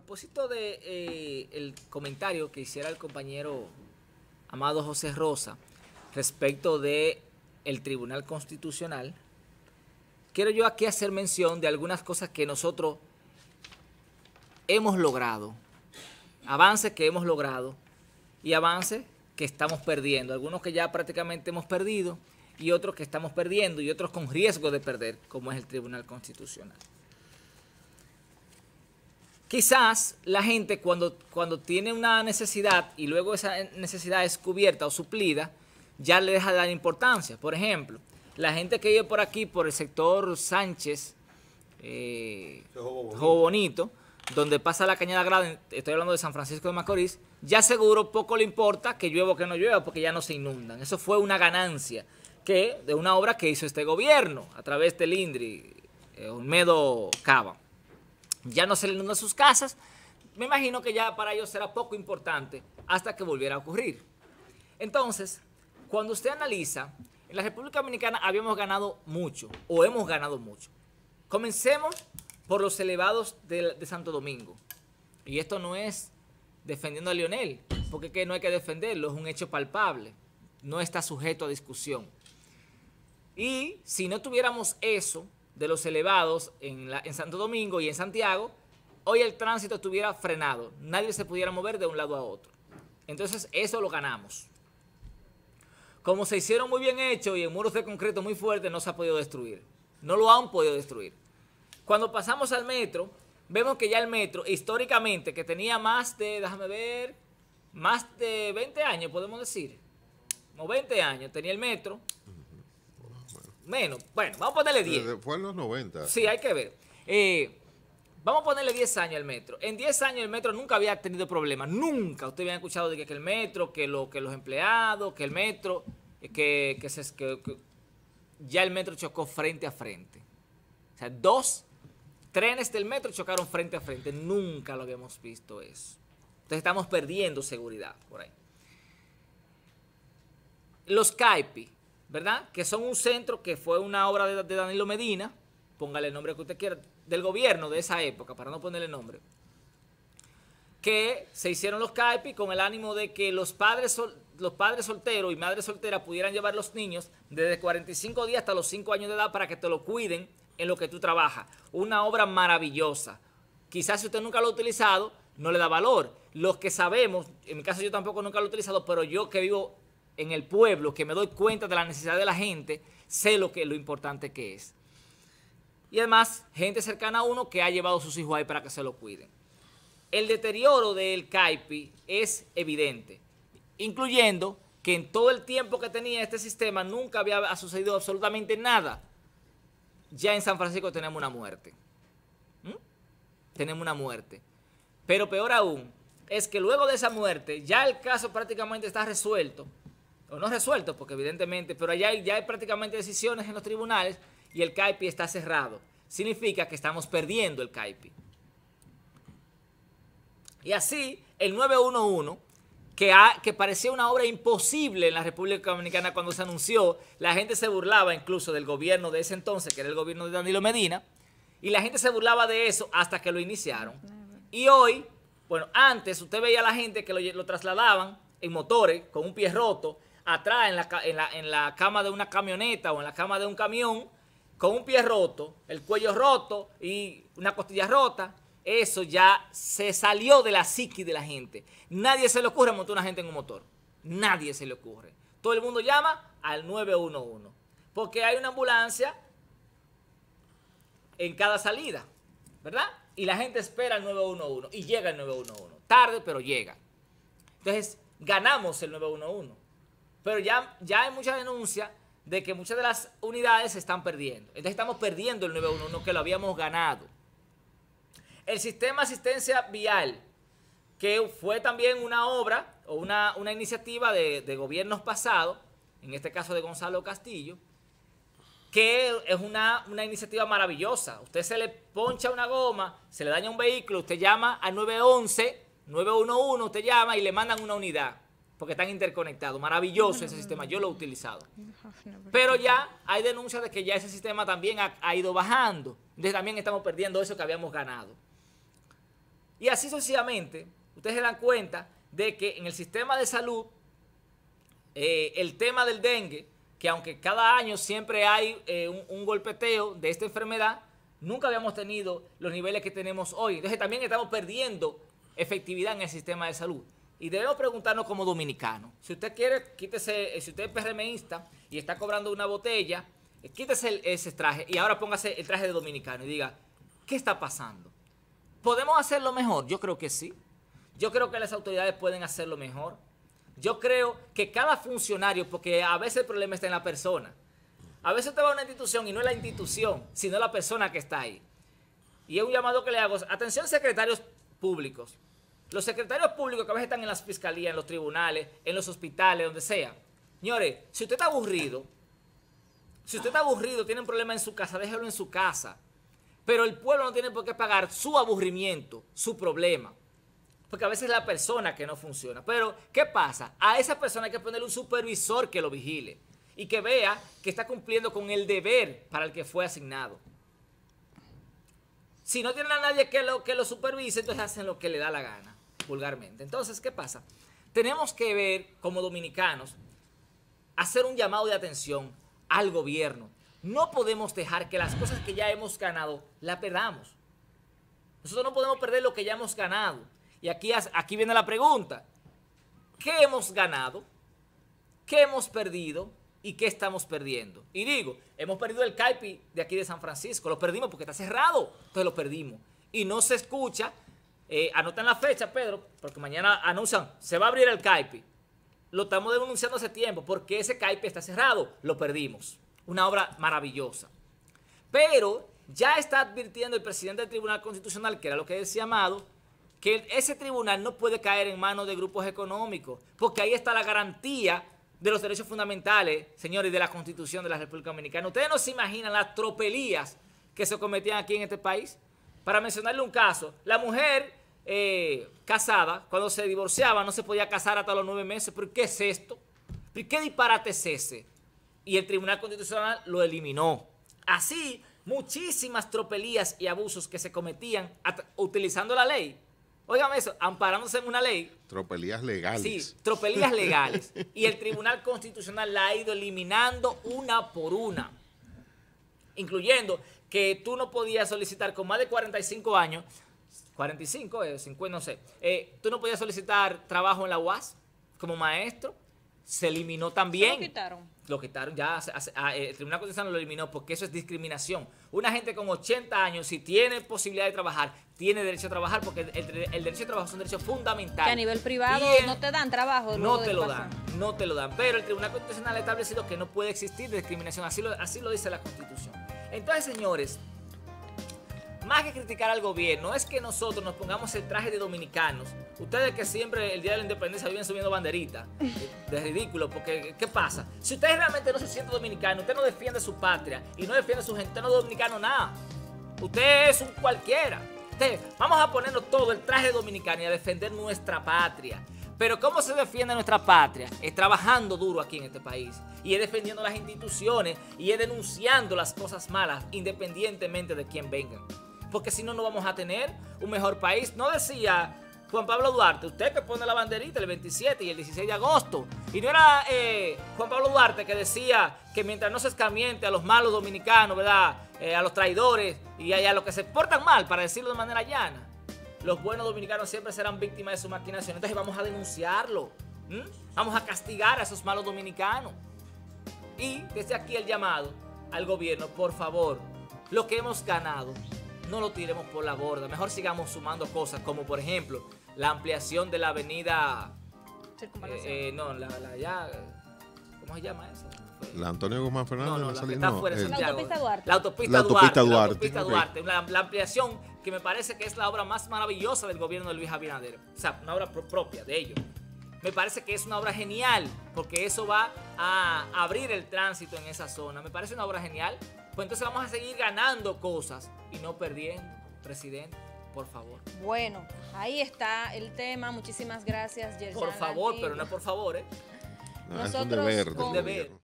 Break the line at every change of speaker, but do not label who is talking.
propósito de eh, el comentario que hiciera el compañero Amado José Rosa respecto de el Tribunal Constitucional, quiero yo aquí hacer mención de algunas cosas que nosotros hemos logrado, avances que hemos logrado y avances que estamos perdiendo, algunos que ya prácticamente hemos perdido y otros que estamos perdiendo y otros con riesgo de perder, como es el Tribunal Constitucional. Quizás la gente cuando, cuando tiene una necesidad y luego esa necesidad es cubierta o suplida, ya le deja de dar importancia. Por ejemplo, la gente que vive por aquí, por el sector Sánchez, eh, Bonito, donde pasa la Cañada Grande, estoy hablando de San Francisco de Macorís, ya seguro poco le importa que llueva o que no llueva, porque ya no se inundan. Eso fue una ganancia que de una obra que hizo este gobierno a través del INDRI, eh, Olmedo Cava ya no se inundan sus casas, me imagino que ya para ellos será poco importante hasta que volviera a ocurrir. Entonces, cuando usted analiza, en la República Dominicana habíamos ganado mucho, o hemos ganado mucho. Comencemos por los elevados de, Santo Domingo. Y esto no es defendiendo a Lionel, porque que no hay que defenderlo, es un hecho palpable, no está sujeto a discusión. Y si no tuviéramos eso, de los elevados en, en Santo Domingo y en Santiago, hoy el tránsito estuviera frenado. Nadie se pudiera mover de un lado a otro. Entonces, eso lo ganamos. Como se hicieron muy bien hechos y en muros de concreto muy fuertes, no se ha podido destruir. No lo han podido destruir. Cuando pasamos al metro, vemos que ya el metro, históricamente, que tenía más de, déjame ver, más de 20 años, podemos decir, o 20 años, tenía el metro, Menos. Bueno, vamos a ponerle 10.
Fue en los 90.
Sí, hay que ver. Eh, vamos a ponerle 10 años al metro. En 10 años el metro nunca había tenido problemas. Nunca. Ustedes habían escuchado de que, el metro, que, lo, que los empleados, que el metro, que, que, se, que, ya el metro chocó frente a frente. O sea, dos trenes del metro chocaron frente a frente. Nunca lo habíamos visto eso. Entonces estamos perdiendo seguridad por ahí. Los CAIPI ¿verdad? Que son un centro que fue una obra de, Danilo Medina, póngale el nombre que usted quiera, del gobierno de esa época, para no ponerle nombre, que se hicieron los CAIPI con el ánimo de que los padres, los padres solteros y madres solteras pudieran llevar los niños desde 45 días hasta los 5 años de edad para que te lo cuiden en lo que tú trabajas. Una obra maravillosa. Quizás si usted nunca lo ha utilizado, no le da valor. Los que sabemos, en mi caso yo tampoco nunca lo he utilizado, pero yo que vivo en el pueblo, que me doy cuenta de la necesidad de la gente, sé lo, que, lo importante que es. Y además, gente cercana a uno que ha llevado a sus hijos ahí para que se lo cuiden. El deterioro del CAIPI es evidente, incluyendo que en todo el tiempo que tenía este sistema nunca había sucedido absolutamente nada. Ya en San Francisco tenemos una muerte. Tenemos una muerte. Pero peor aún, es que luego de esa muerte ya el caso prácticamente está resuelto no resuelto, porque evidentemente, pero allá hay, ya hay prácticamente decisiones en los tribunales y el CAIPI está cerrado. Significa que estamos perdiendo el CAIPI. Y así, el 911, que, que parecía una obra imposible en la República Dominicana cuando se anunció, la gente se burlaba incluso del gobierno de ese entonces, que era el gobierno de Danilo Medina, y la gente se burlaba de eso hasta que lo iniciaron. Y hoy, bueno, antes usted veía a la gente que lo, lo trasladaban en motores con un pie roto, atrás en la, en, la, en la cama de una camioneta o en la cama de un camión con un pie roto, el cuello roto y una costilla rota, eso ya se salió de la psiqui de la gente. Nadie se le ocurre montar una gente en un motor. Nadie se le ocurre. Todo el mundo llama al 911. Porque hay una ambulancia en cada salida, ¿verdad? Y la gente espera al 911 y llega el 911. Tarde, pero llega. Entonces, ganamos el 911. Pero ya, ya hay mucha denuncia de que muchas de las unidades se están perdiendo. Entonces estamos perdiendo el 911 que lo habíamos ganado. El sistema de asistencia vial, que fue también una obra o una, iniciativa de, de, gobiernos pasados, en este caso de Gonzalo Castillo, que es una, una, iniciativa maravillosa. Usted se le poncha una goma, se le daña un vehículo, usted llama al 911, 911, usted llama y le mandan una unidad porque están interconectados. Maravilloso ese sistema, yo lo he utilizado. Pero ya hay denuncias de que ya ese sistema también ha, ido bajando. Entonces también estamos perdiendo eso que habíamos ganado. Y así sucesivamente, ustedes se dan cuenta de que en el sistema de salud, eh, el tema del dengue, que aunque cada año siempre hay eh, un, un, golpeteo de esta enfermedad, nunca habíamos tenido los niveles que tenemos hoy. Entonces también estamos perdiendo efectividad en el sistema de salud. Y debemos preguntarnos como dominicanos, si usted quiere, quítese, eh, si usted es PRMista y está cobrando una botella, eh, quítese ese traje y ahora póngase el traje de dominicano y diga, ¿qué está pasando? ¿Podemos hacerlo mejor? Yo creo que sí. Yo creo que las autoridades pueden hacerlo mejor. Yo creo que cada funcionario, porque a veces el problema está en la persona. A veces usted va a una institución y no es la institución, sino la persona que está ahí. Y es un llamado que le hago. Atención secretarios públicos. Los secretarios públicos que a veces están en las fiscalías, en los tribunales, en los hospitales, donde sea. Señores, si usted está aburrido, si usted está aburrido, tiene un problema en su casa, déjelo en su casa. Pero el pueblo no tiene por qué pagar su aburrimiento, su problema. Porque a veces es la persona que no funciona. Pero, ¿qué pasa? A esa persona hay que ponerle un supervisor que lo vigile y que vea que está cumpliendo con el deber para el que fue asignado. Si no tienen a nadie que lo, que lo supervise, entonces hacen lo que le da la gana vulgarmente. Entonces, ¿qué pasa? Tenemos que ver, como dominicanos, hacer un llamado de atención al gobierno. No podemos dejar que las cosas que ya hemos ganado la perdamos. Nosotros no podemos perder lo que ya hemos ganado. Y aquí, aquí viene la pregunta. ¿Qué hemos ganado? ¿Qué hemos perdido? ¿Y qué estamos perdiendo? Y digo, hemos perdido el CAIPI de aquí de San Francisco. Lo perdimos porque está cerrado. Entonces lo perdimos. Y no se escucha eh, anoten la fecha, Pedro, porque mañana anuncian, se va a abrir el CAIPI. Lo estamos denunciando hace tiempo, porque ese CAIPI está cerrado, lo perdimos. Una obra maravillosa. Pero ya está advirtiendo el presidente del Tribunal Constitucional, que era lo que decía Amado, que ese tribunal no puede caer en manos de grupos económicos, porque ahí está la garantía de los derechos fundamentales, señores, de la Constitución de la República Dominicana. Ustedes no se imaginan las tropelías que se cometían aquí en este país. Para mencionarle un caso, la mujer eh, casada, cuando se divorciaba no se podía casar hasta los nueve meses. ¿Pero qué es esto? ¿Pero qué disparate es ese? Y el Tribunal Constitucional lo eliminó. Así, muchísimas tropelías y abusos que se cometían utilizando la ley. Óigame eso, amparándose en una ley.
Tropelías legales.
Sí, tropelías legales. y el Tribunal Constitucional la ha ido eliminando una por una. Incluyendo que tú no podías solicitar con más de 45 años 45, eh, 50, no sé. Eh, tú no podías solicitar trabajo en la UAS como maestro. Se eliminó también.
lo quitaron?
Lo quitaron, ya ah, eh, el Tribunal Constitucional lo eliminó porque eso es discriminación. Una gente con 80 años, si tiene posibilidad de trabajar, tiene derecho a trabajar porque el, derecho a trabajo es un derecho fundamental.
Que a nivel privado no te dan trabajo.
No te lo dan, no te lo dan. Pero el Tribunal Constitucional ha establecido que no puede existir discriminación. Así lo, así lo dice la Constitución. Entonces, señores, más que criticar al gobierno, es que nosotros nos pongamos el traje de dominicanos. Ustedes que siempre el día de la independencia viven subiendo banderitas. De ridículo, porque ¿qué pasa? Si usted realmente no se siente dominicano, usted no defiende su patria y no defiende a su gente, usted no es dominicano nada. Usted es un cualquiera. Usted, vamos a ponernos todo el traje dominicano y a defender nuestra patria. Pero ¿cómo se defiende nuestra patria? Es trabajando duro aquí en este país. Y es defendiendo las instituciones y es denunciando las cosas malas independientemente de quién vengan porque si no, no vamos a tener un mejor país. No decía Juan Pablo Duarte, usted que pone la banderita el 27 y el 16 de agosto. Y no era eh, Juan Pablo Duarte que decía que mientras no se escamiente a los malos dominicanos, ¿verdad? Eh, a los traidores y a, los que se portan mal, para decirlo de manera llana, los buenos dominicanos siempre serán víctimas de su maquinación. Entonces vamos a denunciarlo. Vamos a castigar a esos malos dominicanos. Y desde aquí el llamado al gobierno, por favor, lo que hemos ganado, no lo tiremos por la borda. Mejor sigamos sumando cosas, como por ejemplo la ampliación de la avenida. Eh, eh, no, la, la, ya. ¿Cómo se llama eso?
La Antonio Guzmán Fernández.
No, no, la, que está fuera
de La autopista Duarte.
La autopista Duarte. La autopista Duarte. La, ampliación que me parece que es la obra más maravillosa del gobierno de Luis Abinader. O sea, una obra propia de ellos. Me parece que es una obra genial porque eso va a abrir el tránsito en esa zona. Me parece una obra genial pues entonces vamos a seguir ganando cosas y no perdiendo, presidente. Por favor.
Bueno, ahí está el tema. Muchísimas gracias, Yerjan
Por favor, pero no por favor, ¿eh?
No, Nosotros, es un deber,
deber.